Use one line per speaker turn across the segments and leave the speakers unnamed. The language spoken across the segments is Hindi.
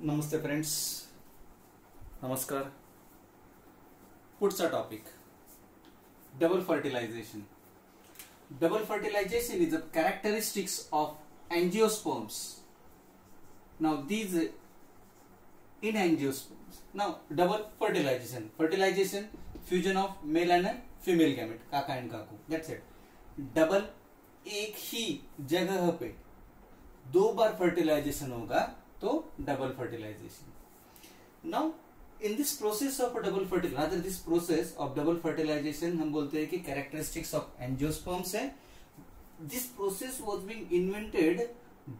नमस्ते फ्रेंड्स। नमस्कार। पुढचा topic double fertilization double fertilization is a characteristics of angiosperms now these in angiosperms now double fertilization fertilization fusion of male and female gamete kaka and kaku. That's it double एक ही जगह पे दो बार फर्टिलाइजेशन होगा तो double fertilization now in this process of double fertilizer this process of double fertilization हम बोलते हैं कि कैरेक्टरिस्टिक्स ऑफ़ एंजियोस्पर्म्स है। This process was being invented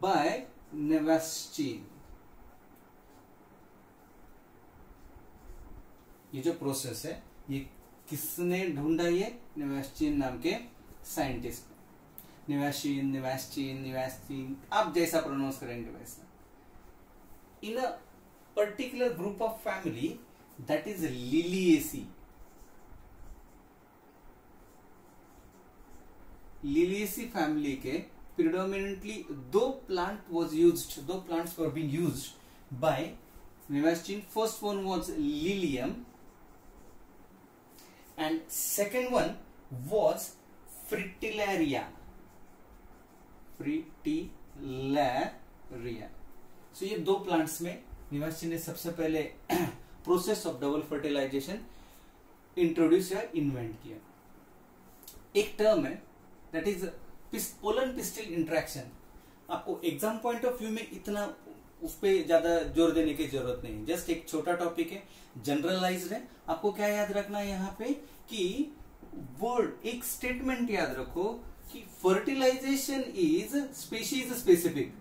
by Nawaschin ये जो प्रोसेस है, ये किसने ढूंढा ये? नेवास्टीन नाम के साइंटिस्ट निवासीन निवास्टीन निवास्टीन आप जैसा प्रोनाउंस करेंगे वैसा। in a particular group of family that is Liliaceae. Liliaceae family के predominantly दो plant was used दो plants were being used by Nemastin. First one was Lilium and second one was Fritillaria. Fritillaria. So ये दो प्लांट्स में निवास जी ने सबसे पहले process of double fertilization introduce या इन्वेंट किया। एक टर्म है that is pollen pistil interaction आपको एग्ज़ाम पॉइंट ऑफ़ व्यू में इतना उस पर ज़्यादा ज़ोर देने की ज़रूरत नहीं जस्ट एक छोटा टॉपिक है जनरलाइज है। आपको क्या याद रखना है यहाँ पे कि वर्ड एक स्टेटमेंट याद रखो कि fertilization is species specific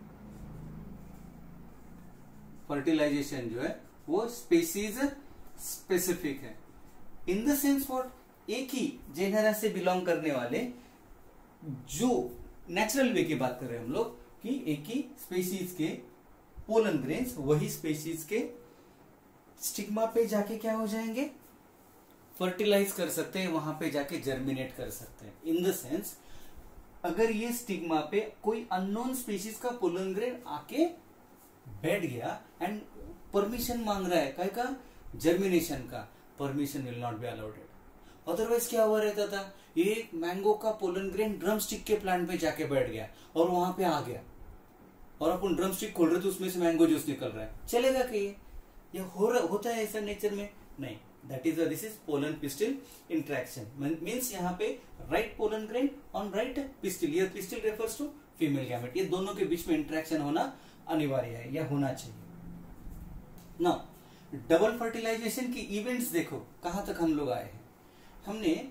fertilization जो है, वो स्पेसीज स्पेसिफिक है। इन द सेंस वॉट एक ही जेनरा से बिलोंग करने वाले जो नेचुरल वे की बात कर रहे हैं हम लोग, कि एक ही स्पेसीज के पोलन ग्रेन्स वही स्पेसीज के स्टिग्मा पे जाके क्या हो जाएँगे? फर्टिलाइज कर सकते हैं, वहाँ पे जाके जर्मिनेट कर सकते हैं। इन द सेंस अगर ये स्टिग्मा पे कोई अननोन स्पीशीज का पोलन ग्रेन आके बैठ गया एंड परमिशन मांग रहा है। कहे का? जर्मिनेशन का। Permission will not be allowed otherwise क्या हुआ रहता था? ये मैंगो का पोलन ग्रेन ड्रम स्टिक के प्लांट में जाके बैठ गया और वहाँ पे आ गया। और अपन ड्रम स्टिक खोल रहे थे, उसमें से मैंगो जूस निकल रहा है। चलेगा कि ये? हो रहा, होता है ऐसा नेचर में? नहीं। That is this is pollen pistil interaction means यहाँ पे right pollen grain on right pistil ये pistil refers to female gamete ये दोनों के बीच में इंट्रैक्शन होना अनिवार्य है या होना चाहिए। ना डबल फर्टिलाइजेशन की इवेंट्स देखो, कहाँ तक हम लोग आए हैं। हमने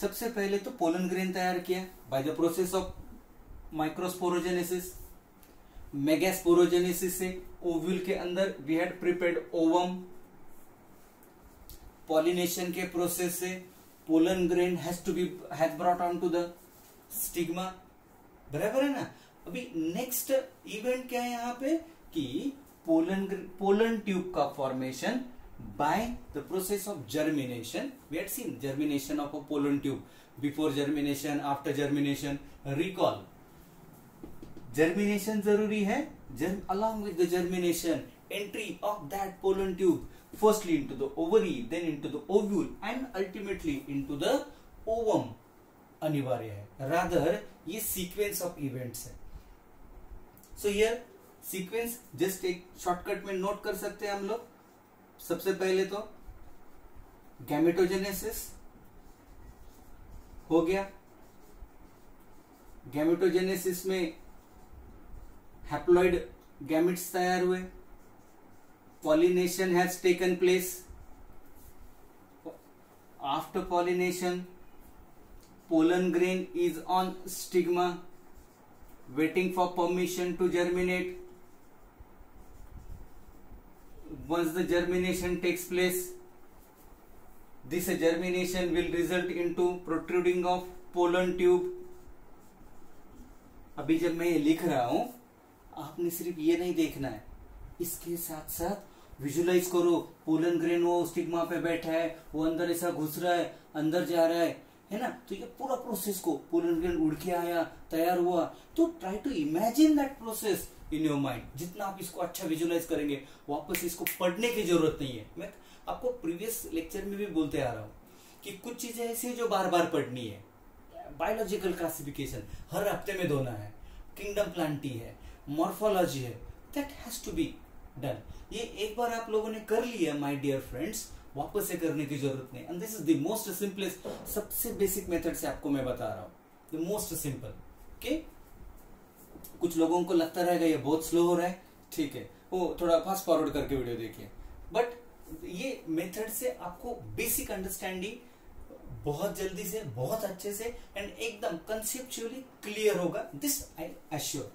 सबसे पहले तो पोलन ग्रेन तैयार किया by the process of microsporogenesis megasporogenesis से ओव्यूल के अंदर we had prepared ovum pollination के प्रोसेस से pollen grain has to be has brought on to the stigma बराबर है ना? अभी नेक्स्ट इवेंट क्या है यहाँ पे? कि पोलन पोलन ट्यूब का formation by the process of germination we had seen germination of a pollen tube. Before germination after germination recall germination ज़रूरी है? Along with germination entry of that pollen tube firstly into the ovary then into the ovule and ultimately into the ovum अनिवार्य है। रादर ये सीक्वेंस ऑफ़ इवेंट्स है। सो हियर सीक्वेंस जस्ट एक शॉर्टकट में नोट कर सकते हैं हम लोग। सबसे पहले तो गैमेटोजेनेसिस हो गया। गैमेटोजेनेसिस में हैप्लॉइड गैमिट्स तैयार हुए। Pollination has taken place after pollination pollen grain is on stigma waiting for permission to germinate. Once the germination takes place, this germination will result into protruding of pollen tube. अभी जब मैं ये लिख रहा हूँ आपने सिर्फ़ ये नहीं देखना है। इसके साथ साथ विजुलाइज करो पोलन ग्रेन वो स्टिग्मा पे बैठा है वो अंदर ऐसा घुस रहा है अंदर जा रहा है है ना? तो ये पूरा प्रोसेस को पोलन ग्रेन उड़ के आया तैयार हुआ। तो try to imagine that process in your mind जितना आप इसको अच्छा विजुलाइज करेंगे, वापस इसको पढ़ने की ज़रूरत नहीं है। मैं आपको प्रीवियस लेक्चर में भी बोलते आ रहा हूँ कि कुछ चीज़ें ऐसी जो बार बार पढ़नी है। बायोलॉजिकल क्लासिफिकेशन हर हफ़्ते में दोना है। किंगडम प्लांटी है। मॉर्फोलॉजी है। That has to be done ये एक बार आप लोगों ने कर लिया माय डियर फ्रेंड्स वापस से करने की ज़रूरत नहीं। And this is the most simplest सबसे बेसिक मेथड से आपको मैं बता रहा हूँ। द मोस्ट सिंपल ओके कुछ लोगों को लगता रहेगा ये बहुत स्लो हो रहा है। ठीक है, वो थोड़ा फास्ट फॉरवर्ड करके वीडियो देखिए। बट ये मेथड से आपको बेसिक अंडरस्टैंडिंग बहुत जल्दी से, बहुत अच्छे से एंड एकदम कंसेप्चुअली क्लियर होगा। This I assure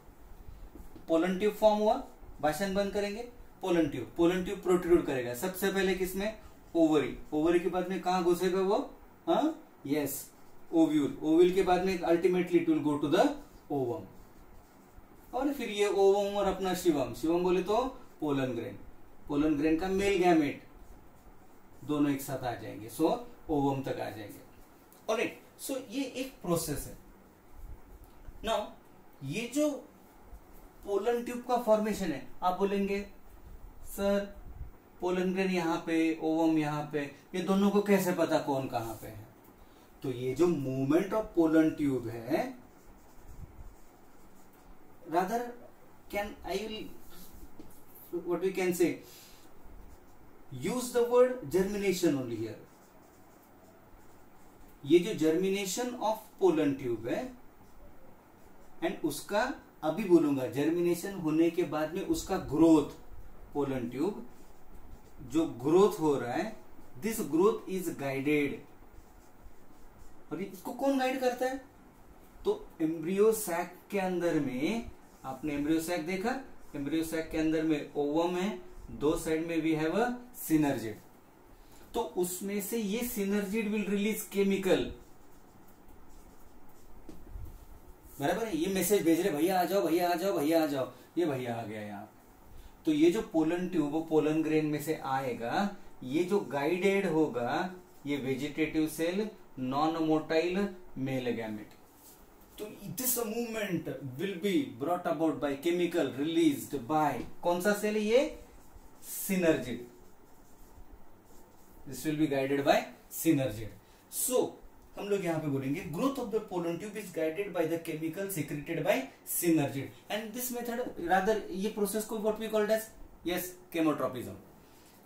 pollen tube form हुआ भाषण बंद करेंगे pollen tube pollen tube protrude करेगा। सबसे पहले किसमें? ओवरी ओवरी के बाद में कहा घुसेगा वो? हाँ? यस ओव्यूल ओव्यूल के बाद में ultimately it will go to the ovum और फिर ये ओवम और अपना शिवम। शिवम बोले तो पोलन ग्रेन। पोलन ग्रेन का मेल गैमेट। दोनों एक साथ आ जाएँगे। सो ओवम तक आ जाएँगे। और सो ये एक प्रोसेस है। नाउ ये जो पोलन ट्यूब का फॉर्मेशन है, आप बोलेंगे, सर, पोलन ग्रेन यहाँ पे, ओवम यहाँ पे, ये दोनों को कैसे पता कौन कहाँ पे है? तो ये जो मूवमेंट ऑफ़ पोलन ट्यूब है rather can I will what we can say, use the word germination only here. ये जो जर्मिनेशन ऑफ़ पोलन ट्यूब है एंड उसका, अभी बोलूँगा जर्मिनेशन होने के बाद में उसका ग्रोथ पोलन ट्यूब जो ग्रोथ हो रहा है दिस ग्रोथ इज़ गाइडेड और इसको कौन गाइड करता है? तो एम्ब्रियो सैक के अंदर में आपने एम्ब्रियो सैक देखा? एम्ब्रियो सैक के अंदर में ओवम है, दो साइड में वी हैव अ सिनर्जिड तो उसमें से ये सिनर्जिड विल रिलीज़ केमिकल बराबर है? ये मैसेज भेज रहे, भैया आ जाओ, भैया आ जाओ, भैया आ जाओ। ये भैया आ गया यहाँ तो ये जो पोलन ट्यूब पोलन ग्रेन में से आएगा, ये जो गाइडेड होगा, ये vegetative cell non motile male gamete तो this movement will be brought about by chemical released by कौन सा सेल ये? Synergid. This will be guided by synergid. So हम लोग यहाँ पे बोलेंगे growth of the pollen tube is guided by the chemical secreted by synergid and this method rather ये प्रोसेस को what we called as yes chemotropism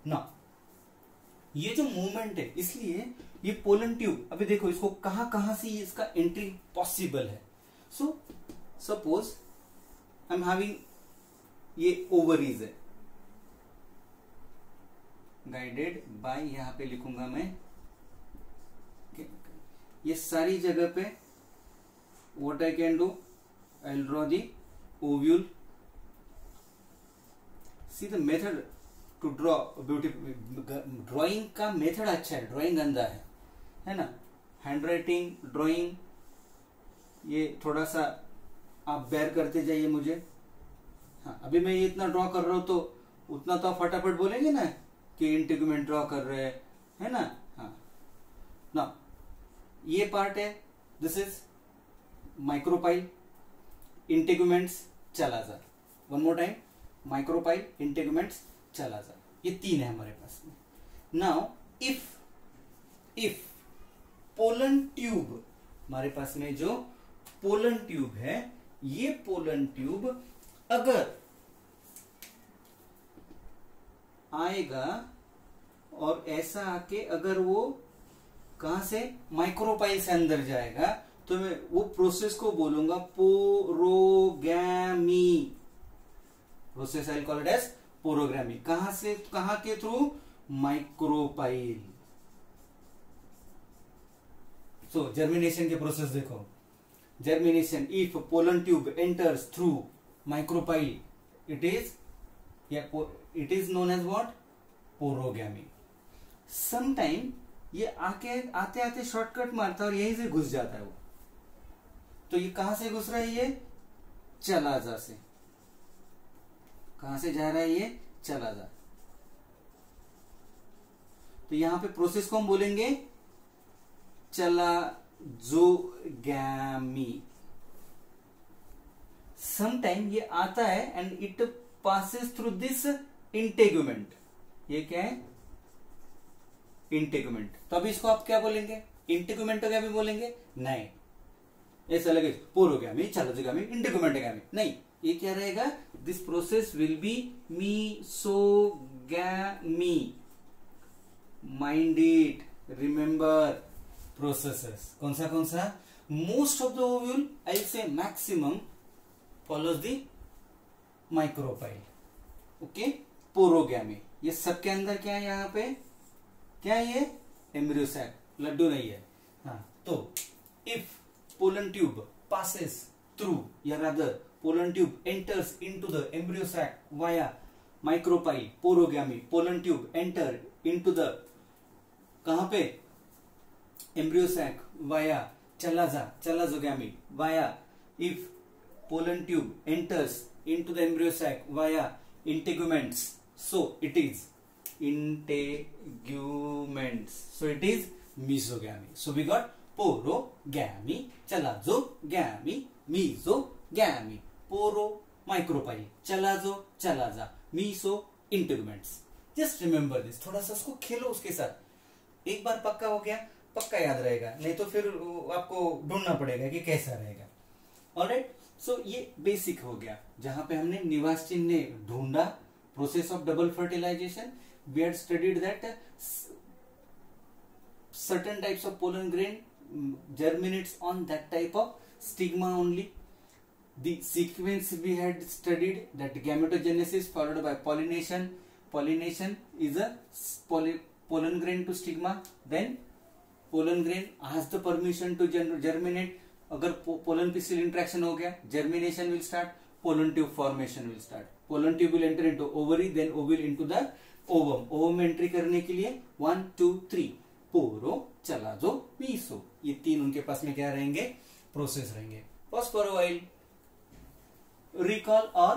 ना ये जो मूवमेंट है, इसलिए ये पोलन ट्यूब, अभी देखो, इसको कहाँ कहाँ से इसका एंट्री पॉसिबल है। So suppose I am having ये ओवरीज है। गाइडेड बाय यहाँ पे लिखूँगा मैं ये सारी जगह पे what I can do? I'll draw the ovule. See the method to draw, beautiful drawing का मेथड अच्छा है ड्राइंग गंदा है। है ना? हैंड राइटिंग ड्राइंग ये थोड़ा सा आप बैर करते जाइए मुझे। हाँ अभी मैं ये इतना ड्रॉ कर रहा हूँ तो उतना तो आप फटाफट बोलेंगे ना कि इंटीग्यूमेंट ड्रॉ कर रहे हैं, है ना? हाँ। ना ये पार्ट है this is micropyle integuments chalaza one more time micropyle integuments chalaza ये तीन है हमारे पास में। Now if if pollen tube, हमारे पास में जो पोलन ट्यूब है, ये पोलन ट्यूब अगर आएगा और ऐसा आके अगर वो कहा से? माइक्रोपाइल से अंदर जाएगा तो मैं वो प्रोसेस को बोलूँगा porogamy process I call it porogamy कहा से, कहा के थ्रू माइक्रोपाइल सो जर्मिनेशन के प्रोसेस देखो। Germination if pollen tube enters through micropyle it is it is known as what porogamy sometime ये आके, आते आते शॉर्टकट मारता है और यहीं से घुस जाता है वो। तो ये कहाँ से घुस रहा है ये? चलाजा से। कहाँ से जा रहा है ये? चलाजा तो यहाँ पे प्रोसेस को हम बोलेंगे चला एक्सोजोगैमी समटाइम ये आता है and it passes through this integument ये क्या है? इंटेगुमेंट तो अभी इसको आप क्या बोलेंगे? इंटेगुमेंट भी बोलेंगे? नहीं। ऐसा लगे पोरोगैमी चलोजोगैमी इंटेगुमेंटोगैमी नहीं, ये क्या रहेगा? This process will be mesogamy mind it remember processes कौन सा कौन सा? Most of the ovule I say maximum follows the micropyle okay porogamy ये सबके अंदर क्या है यहाँ पे? क्या है ये? एम्ब्रियोसैक लड्डू नहीं है। हाँ तो if pollen tube passes through या rather pollen tube enters into the embryo sac via micropyle porogamy pollen tube enter into the कहाँ पे? एम्ब्रियोसैक वाया चला जा chalazogamy via if pollen tube enters in to the embryo sac via integuments so it is integuments so it is mesogamy so we got porogamy चला जो गैमी मीजो गैमी पोरो माइक्रोपाई चला जो चला जा meso integuments just remember this थोड़ा सा उसको खेलो उसके साथ। एक बार पक्का हो गया? पक्का याद रहेगा। नहीं तो फिर आपको ढूंढना पड़ेगा कि कैसा रहेगा। और सो ये बेसिक हो गया। जहाँ पे हमने निवास चिन्ह ढूंढा process of double fertilization we are studied that certain types of pollen grain germinates on that type of stigma only The sequence we had studied that gametogenesis followed by pollination. Pollination is a poly, pollen grain to stigma, pollen grain has the permission to germinate. अगर पोलन पिस्टिल इंट्रैक्शन हो गया germination will start pollen tube formation will start pollen tube will enter into ovary then ovule into the ovum ovum entry करने के लिए वन टू थ्री पोरो चलाजो पीसो ये तीन उनके पास में क्या रहेंगे? प्रोसेस रहेंगे. फॉस्फोरोइल रिकॉल और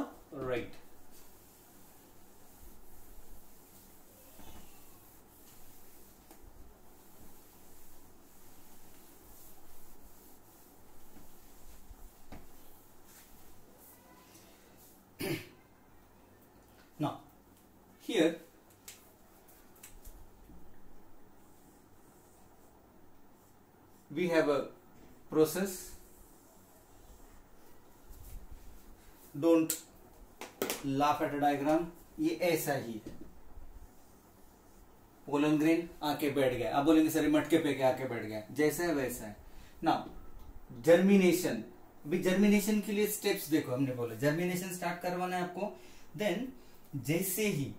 right here we have a process. Laugh at a diagram. ये ऐसा ही है। पोलन ग्रेन आके बैठ गया अब बोलेंगे, सर मटके पे के आके बैठ गया जैसा है, वैसा है। ना जर्मिनेशन अभी जर्मिनेशन के लिए स्टेप्स देखो, हमने बोला। जर्मिनेशन स्टार्ट करवाना है आपको। देन जैसे ही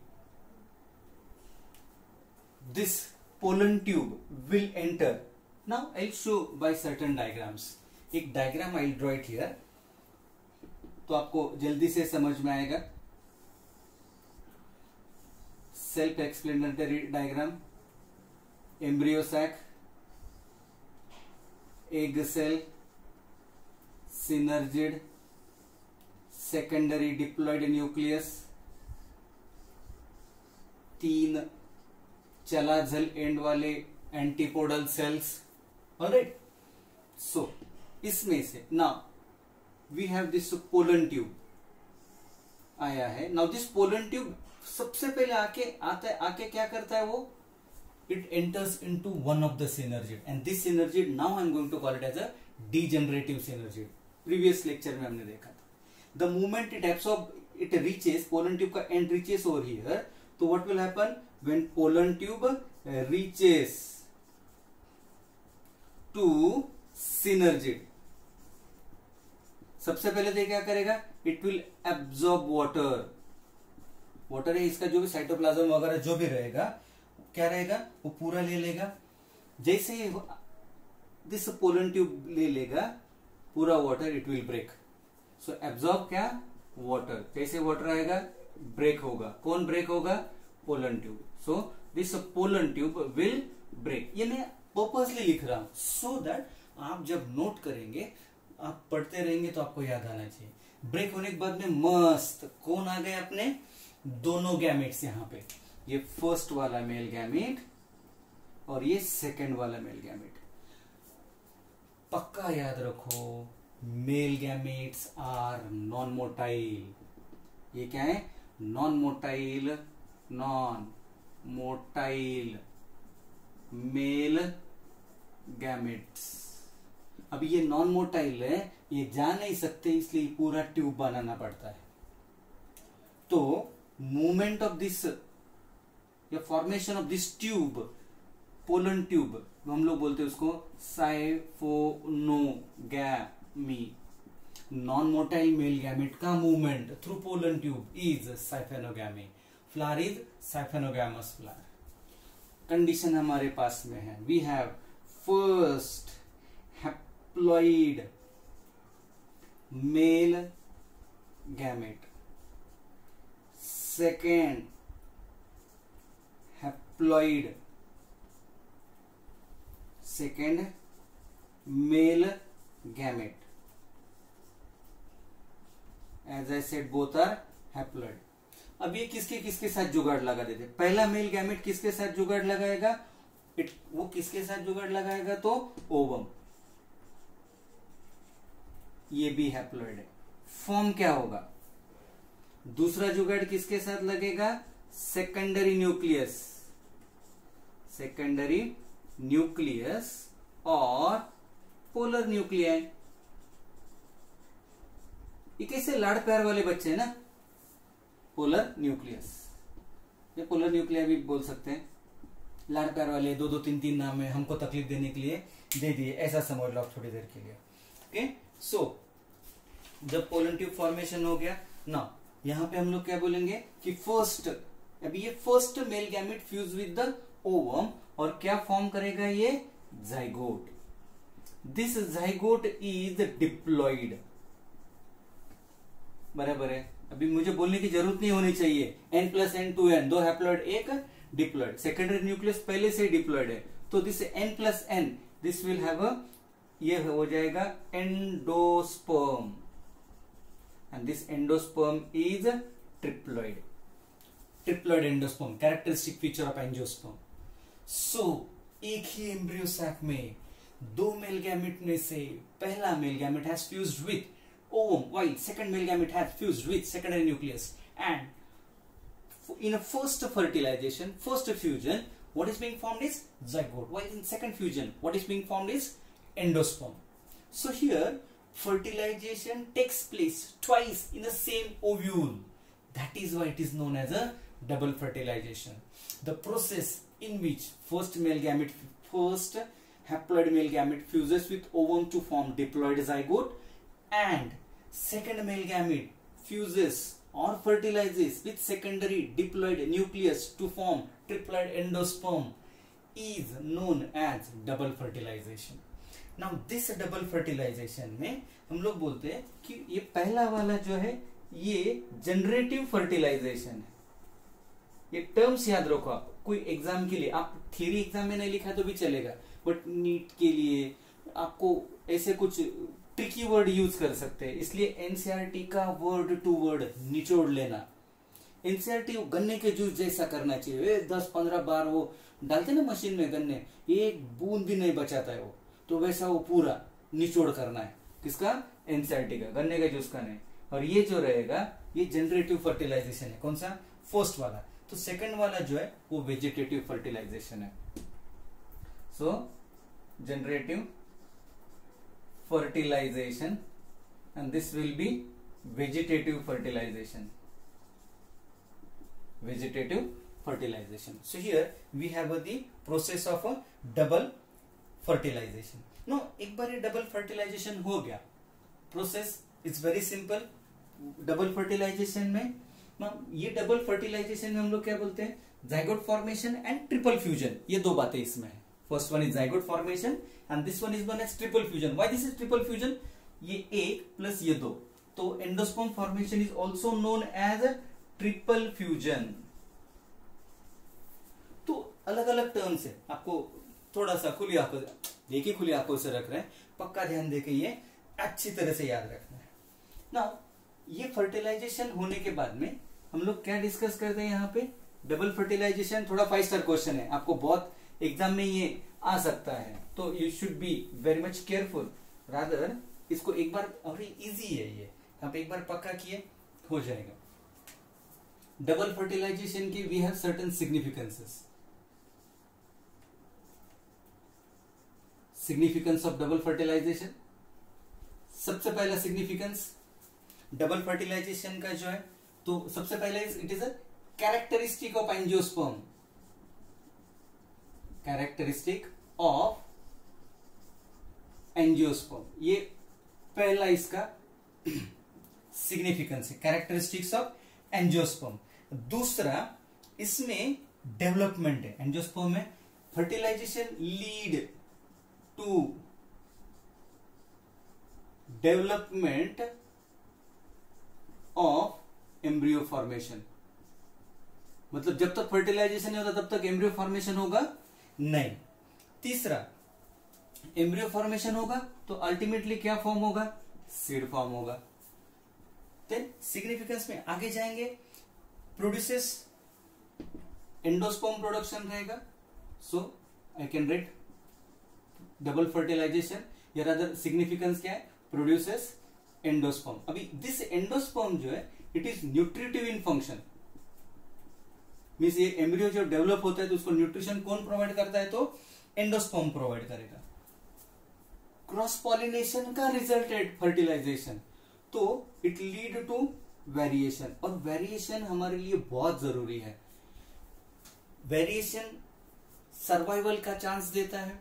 this pollen tube will enter. Now, i'll show by certain diagrams. एक diagram I draw it here तो आपको जल्दी से समझ में आएगा। Self explanatory diagram embryo sac egg cell synergid secondary diploid nucleus तीन चलाजल एंड वाले एंटीपोडल सेल्स ऑलराइट सो इसमें से ना we have this pollen tube आया है। नाउ दिस पोलन ट्यूब सबसे पहले आके आता है, आके क्या करता है वो? It enters into one of the synergid and this synergid now I am going to call it as a degenerative synergid previous lecture में हमने देखा था। The moment it absorb it reaches pollen tube का एंड रीचेस ओवर हियर तो what will happen when pollen tube reaches to synergid सबसे पहले तो क्या करेगा? It will absorb water water है इसका जो भी साइटोप्लाज्म वगैरह जो भी रहेगा, क्या रहेगा? वो पूरा ले लेगा। जैसे दिस पोलन ट्यूब ले लेगा, पूरा water it will break so absorb क्या? वाटर कैसे वाटर आएगा? ब्रेक होगा. कौन ब्रेक होगा? Pollen tube. So this pollen tube will break ये मैं पर्पजली लिख रहा हूँ सो दैट आप जब नोट करेंगे, आप पढ़ते रहेंगे तो आपको याद आना चाहिए। ब्रेक होने के बाद में मस्त, कौन आ गए अपने? दोनों गैमेट्स यहाँ पे। ये फ़र्स्ट वाला मेल गैमेट और ये सेकंड वाला मेल गैमेट पक्का याद रखो male gametes are non motile ये क्या है? Non motile non motile male gametes अब ये नॉन मोटाइल है, ये जा नहीं सकते, इसलिए पूरा ट्यूब बनाना पड़ता है। तो मूवमेंट ऑफ़ दिस या formation of this tube pollen tube हम लोग बोलते हैं उसको siphonogamy non motile male gamete का movement through pollen tube is siphonogamy flowers siphonogamous flower condition हमारे पास में है। We have first haploid male gamete second haploid second male gamete as I said both are haploid अब ये किसके किसके साथ जुगाड़ लगा देते पहला मेल गैमेट किसके साथ जुगाड़ लगाएगा? इट वो किसके साथ जुगाड़ लगाएगा तो? ओवम ये भी हैप्लॉइड है। फॉर्म क्या होगा? दूसरा जुगाड़ किसके साथ लगेगा? सेकेंडरी न्यूक्लियस सेकेंडरी न्यूक्लियस और पोलर न्यूक्लियाई ये कैसे लाड़ प्यार वाले बच्चे हैं ना? पोलर न्यूक्लियस ये पोलर न्यूक्लिया भी बोल सकते हैं। लाड़ प्यार वाले दो दो, तीन तीन नाम है हमको तकलीफ़ देने के लिए। दे दिए, ऐसा समझ लो थोड़ी देर के लिए। ओके सो जब पोलन ट्यूब फॉर्मेशन हो गया ना यहाँ पे हम लोग क्या बोलेंगे कि फ़र्स्ट अभी ये first male gamete fuse with the ovum और क्या फॉर्म करेगा ये? Zygote this zygote is diploid बराबर है? अभी मुझे बोलने की ज़रूरत नहीं होनी चाहिए। N plus n two n दो हैप्लॉइड एक डिप्लॉइड सेकेंडरी न्यूक्लियस पहले से डिप्लॉइड है। तो this n plus n this will have ये हो जाएगा endosperm and this endosperm is triploid triploid endosperm characteristic feature of angiosperm so एक ही एम्ब्रियो सैक में दो मेल गैमेट में से पहला male gamete has fused with Oh, ovum while second male gamete has fused with secondary nucleus and in a first fertilization first fusion what is being formed is zygote while in second fusion what is being formed is endosperm so here fertilization takes place twice in the same ovule. That is why it is known as a double fertilization. The process in which first male gamete, first haploid male gamete fuses with ovum to form diploid zygote and second male gamete fuses or fertilizes with secondary diploid nucleus to form triploid endosperm is known as double fertilization. Now this double fertilization में हम लोग बोलते हैं कि ये पहला वाला जो है ये जनरेटिव फर्टिलाइजेशन है ये टर्म्स याद रखो आप कोई एग्ज़ाम के लिए आप थियरी एग्ज़ाम में नहीं लिखा तो भी चलेगा बट नीट के लिए आपको ऐसे कुछ ट्रिकी वर्ड यूज़ कर सकते हैं। इसलिए एनसीआरटी का वर्ड टू वर्ड निचोड़ लेना। एनसीआरटी गन्ने के जूस जैसा करना चाहिए। दस पंद्रह बार वो डालते ना मशीन में गन्ने, एक बूंद भी नहीं बचाता है वो। तो वैसा वो पूरा निचोड़ करना है। किसका? एनसीआरटी का, गन्ने का जूस का नहीं। और ये जो रहेगा, ये जनरेटिव फर्टिलाइजेशन है। कौन सा? फ़र्स्ट वाला। तो सेकंड वाला जो है, वो वेजिटेटिव फर्टिलाइजेशन है। So generative fertilization and this will be vegetative fertilization vegetative fertilization. So, here we have the process of a double fertilization no एक बार ये डबल फर्टिलाइजेशन हो गया. Process it's very simple double fertilization में ये डबल फर्टिलाइजेशन में हम लोग क्या बोलते हैं? Zygote formation and triple fusion ये दो बातें इसमें है. First one is zygote formation and this one is one as triple fusion why this is triple fusion ये एक प्लस ये दो तो endosperm formation is also known as triple fusion तो अलग अलग टर्म्स है। आपको थोड़ा सा खुली आँखों देखिए खुली आँखों से रख रहे हैं। पक्का ध्यान देके ये अच्छी तरह से याद रखना है। ना ये फर्टिलाइजेशन होने के बाद में हम लोग क्या डिस्कस करते हैं यहाँ पे? डबल फर्टिलाइजेशन थोड़ा फाइव स्टार क्वेश्चन है। आपको बहुत एग्ज़ाम में ये आ सकता है। तो you should be very much careful rather इसको एक बार और इजी है ये। आप एक बार पक्का किए, हो जाएगा। डबल फर्टिलाइजेशन की we have certain significances significance of double fertilization सबसे पहला सिग्निफिकेंस डबल फर्टिलाइजेशन का जो है तो सबसे पहले it is a characteristic of angiosperm characteristic of angiosperm ये पहला इसका सिग्निफिकेंस है कैरेक्टरिस्टिक्स ऑफ़ एंजियोस्पर्म दूसरा, इसमें डेवलपमेंट है। एंजियोस्पर्म में fertilization lead to development of embryo formation मतलब जब तक फर्टिलाइजेशन नहीं होता, तब तक एम्ब्रियो फॉर्मेशन होगा। नहीं। तीसरा एम्ब्रियो फॉर्मेशन होगा तो अल्टीमेटली क्या फॉर्म होगा? सीड फॉर्म होगा। देन सिग्निफिकेंस में आगे जाएँगे प्रोड्यूसेस एंडोस्पोम प्रोडक्शन रहेगा। So I can rate double fertilization या अदर सिग्निफिकेंस क्या है? प्रोड्यूसेस एंडोस्पर्म अभी दिस एंडोस्पर्म जो है it is nutritive in function means ये एम्ब्रियो जो डेवलप होता है तो उसको न्यूट्रिशन कौन प्रोवाइड करता है? तो एंडोस्पर्म प्रोवाइड करेगा। क्रॉस पॉलिनेशन का रिजल्टेड फर्टिलाइजेशन तो इट लीड टू वेरिएशन और वेरिएशन हमारे लिए बहुत ज़रूरी है। वेरिएशन सर्वाइवल का चांस देता है।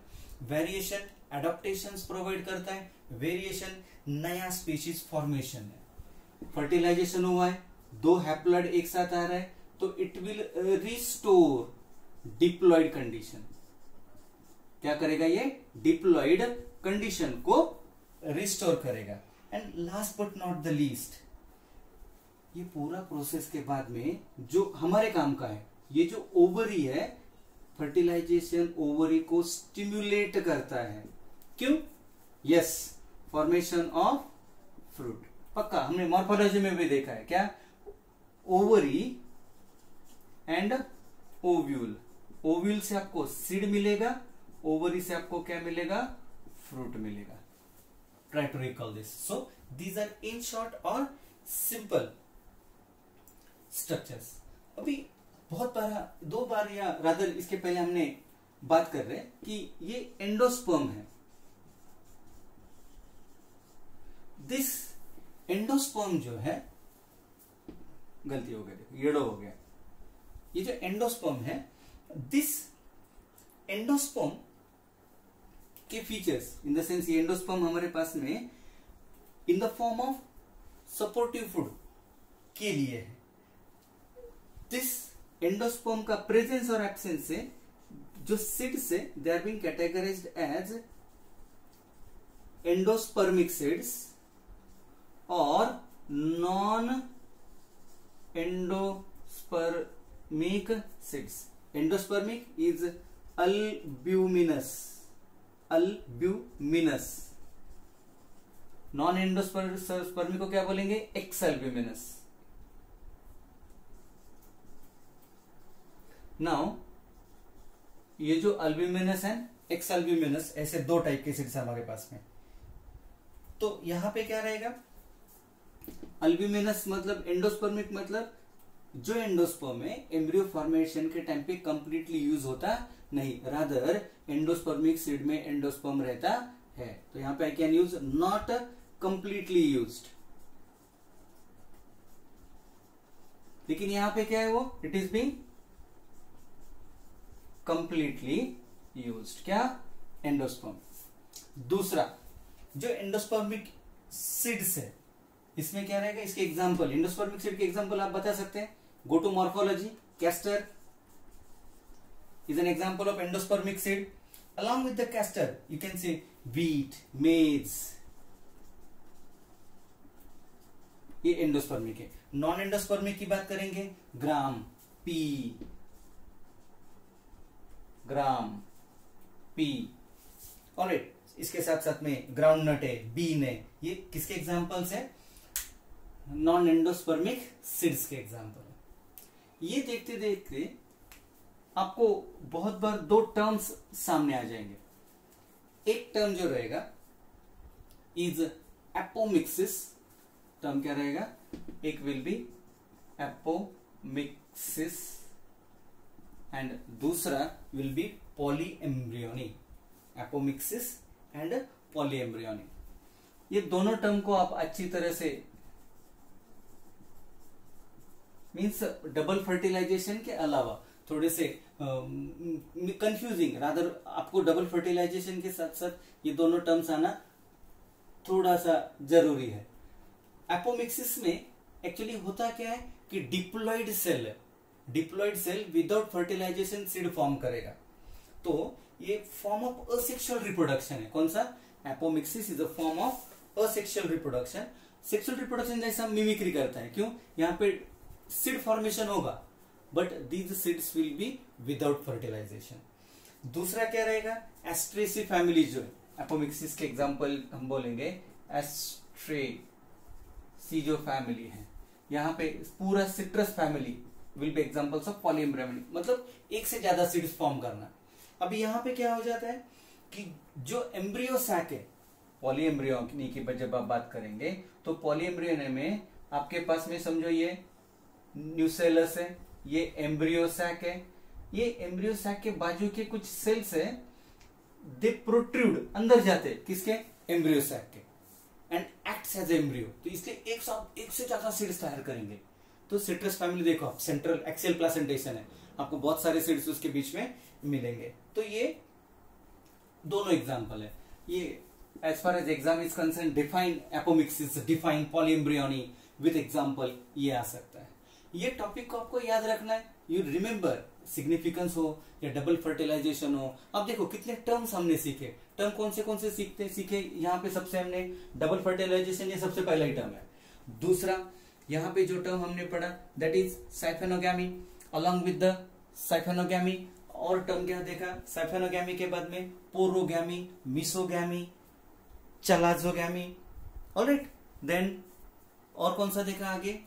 वेरिएशन एडप्टेशन प्रोवाइड करता है। वेरिएशन नया स्पीशीज फॉर्मेशन है। फर्टिलाइजेशन हुआ है। दो हैप्लॉइड एक साथ आ रहा है। तो it will restore diploid condition क्या करेगा ये? डिप्लॉइड कंडीशन को रिस्टोर करेगा. And last but not the least ये पूरा प्रोसेस के बाद में जो हमारे काम का है, ये जो ओवरी है फर्टिलाइजेशन ओवरी को स्टिम्युलेट करता है. क्यों? यस फॉर्मेशन ऑफ़ फ्रूट पक्का? हमने मॉर्फोलॉजी में भी देखा है, क्या? Ovary and ovule. ओव्यूल से आपको सीड मिलेगा, ओवरी से आपको क्या मिलेगा? फ्रूट मिलेगा। Try to recall this so these are in short और सिंपल स्ट्रक्चर्स अभी बहुत बार, दो बार या रादर इसके पहले हमने बात कर रहे हैं कि ये एंडोस्पर्म है। दिस एंडोस्पर्म जो है, गलती हो गई येडो हो गया। ये जो एंडोस्पर्म है दिस एंडोस्पर्म के फीचर्स इन द सेंस ये एंडोस्पर्म हमारे पास में in the form of supportive food के लिए है। दिस एंडोस्पर्म का प्रेजेंस और एब्सेंस से, जो सीड्स है they are being categorized as endospermic seeds और non endospermic seeds endospermic is albuminous albuminous non endospermic को क्या बोलेंगे? एक्स नाउ ये जो अल्ब्यूमिनस है एक्स अल्ब्यूमिनस ऐसे दो टाइप के सीड्स हमारे पास में। तो यहाँ पे क्या रहेगा? अल्ब्यूमिनस मतलब एंडोस्पर्मिक मतलब जो एंडोस्पर्म है एम्ब्रियो फॉर्मेशन के टाइम पे कंप्लीटली यूज़ होता नहीं रादर एंडोस्पर्मिक सीड में एंडोस्पर्म रहता है। तो यहाँ पे I can use not completely used लेकिन यहाँ पे क्या है वो? It is being completely use क्या? एंडोस्पर्म दूसरा, जो एंडोस्पर्मिक सीड्स है, इसमें क्या रहेगा? इसके एग्ज़ाम्पल इंडोस्पर्मिक सीड के एग्ज़ाम्पल आप बता सकते हैं। Go to morphology castor is an example of endospermic seed along with the castor, you can say wheat, maize, ये एंडोस्पर्मिक है। नॉन एंडोस्पर्मिक की बात करेंगे ग्राम पी ग्राम पी और इसके साथ साथ में ग्राउंड नट है बीन है। ये किसके एग्जाम्पल्स है? नॉन एंडोस्पर्मिक सीड्स के एग्ज़ाम्पल ये देखते देखते आपको बहुत बार दो टर्म्स सामने आ जाएँगे। एक टर्म जो रहेगा इज़ एपोमिक्सिस टर्म क्या रहेगा? एक विल बी एपोमिक्सिस एंड दूसरा will be poly embryony apomixis and poly embryony ये दोनों टर्म को आप अच्छी तरह से मीन्स डबल फर्टिलाइजेशन के अलावा, थोड़े से कंफ्यूजिंग रादर आपको डबल फर्टिलाइजेशन के साथ साथ ये दोनों टर्म्स आना थोड़ा सा ज़रूरी है। एपोमिक्सिस में एक्चुअली होता क्या है कि diploid cell diploid cell without fertilization seed form करेगा। तो ये फॉर्म ऑफ़ असेक्सुअल रिप्रोडक्शन है। कौन सा? Apomixis is a form of asexual reproduction sexual reproduction जैसा मिमिक्री करता है। क्यों? यहाँ पे सीड फॉर्मेशन होगा but these seeds will be without fertilization दूसरा क्या रहेगा? एस्ट्रेसी फैमिली जो है एपोमिक्सिस के एग्जांपल हम बोलेंगे एस्ट्रे सी जो फैमिली है, यहाँ पे पूरा citrus family will be examples of polyembryony मतलब एक से ज़्यादा सीड्स फॉर्म करना। अभी यहाँ पे क्या हो जाता है कि जो एम्ब्रियो सैक है पॉलीएम्ब्रियोनी की, जब आप बात करेंगे तो पॉलीएम्ब्रियोनी में आपके पास में समझो ये न्यूसेलस है, ये एम्ब्रियो सैक है, ये एम्ब्रियो सैक के बाजू के कुछ सेल्स है दे प्रोट्रूड अंदर जाते किसके? एम्ब्रियोसैक के। एंड एक्ट्स एज एम्ब्रियो तो इसलिए एक साथ, एक से ज़्यादा सीड्स तैयार करेंगे। तो सिट्रस फैमिली देखो आप सेंट्रल एक्सेल प्लासेंटेशन है। आपको बहुत सारे सीड्स उसके बीच में मिलेंगे। तो ये दोनों एग्ज़ाम्पल है। ये as far as exam is concern define apomixis define polyembryony with example ये आ सकता है। ये टॉपिक को आपको याद रखना है। यू रिमेम्बर सिग्निफिकेंस हो या डबल फर्टिलाइजेशन हो। अब देखो, कितने टर्म्स हमने सीखे। टर्म कौन से कौन से सीखते, सीखे? यहाँ पे सबसे हमने डबल फर्टिलाइजेशन ये सबसे पहला ही टर्म है। दूसरा, यहाँ पे जो टर्म हमने पढ़ा that is siphonogamy along with the siphonogamy और टर्म क्या देखा? साइफेनोगैमी के बाद में porogamy mesogamy chalazogamy alright then और कौन सा देखा आगे?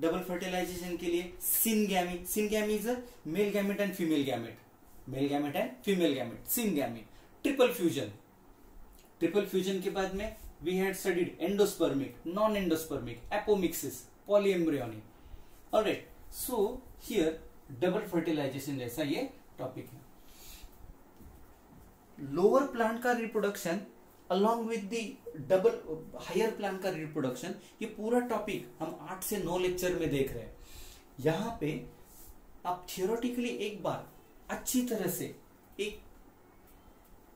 डबल फर्टिलाइजेशन के लिए syngamy syngamy is male gamete and female gamete male gamete and female gamete syngamy triple fusion triple fusion के बाद में we had studied endospermic non endospermic apomixis polyembryony alright so here double fertilization जैसा ये टॉपिक है. लोअर प्लांट का reproduction along with the double higher plan का रिप्रोडक्शन ये पूरा टॉपिक हम आठ से नौ लेक्चर में देख रहे हैं। यहाँ पे आप थियोरटिकली एक बार अच्छी तरह से एक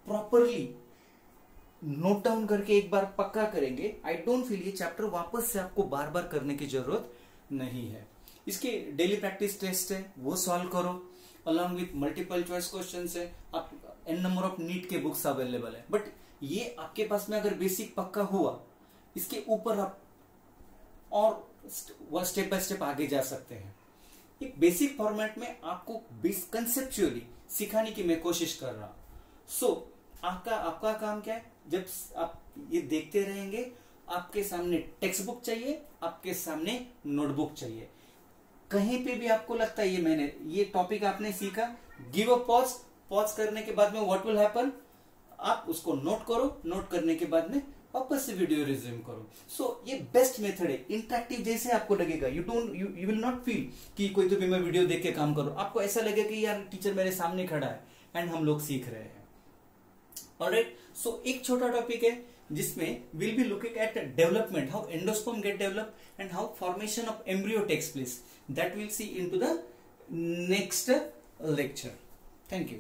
प्रॉपरली नोट डाउन करके एक बार पक्का करेंगे। आई डोंट फील ये चैप्टर वापस से आपको बार बार करने की ज़रूरत नहीं है। इसके डेली प्रैक्टिस टेस्ट है, वो सॉल्व करो। Along with multiple choice question है, आप एन नंबर ऑफ़ नीट के बुक्स अवेलेबल है। बट ये आपके पास में अगर बेसिक पक्का हुआ इसके ऊपर आप और स्टेप बाय स्टेप आगे जा सकते हैं। एक बेसिक फॉर्मेट में आपको कंसेप्चुअली सिखाने की मैं कोशिश कर रहा हूँ। सो so, आपका आपका काम क्या है? जब आप ये देखते रहेंगे आपके सामने टेक्स्ट बुक चाहिए आपके सामने नोटबुक चाहिए। कहीं पे भी आपको लगता है ये मैंने ये टॉपिक आपने सीखा गिव अ पॉज पॉज करने के बाद में व्हाट विल हैपन आप उसको नोट करो नोट करने के बाद में वापस से वीडियो रिज्यूम करो। सो so, ये बेस्ट मेथड है। इंटरेक्टिव जैसे आपको लगेगा। You don't you will not feel कि कोई तो भी मैं वीडियो देख के काम करूँ। आपको ऐसा लगेगा कि यार टीचर मेरे सामने खड़ा है एंड हम लोग सीख रहे हैं। ऑलराइट सो so, एक छोटा टॉपिक है जिसमें will be looking at development how endosperm get develop and how formation of embryo takes place that will see into the next lecture thank you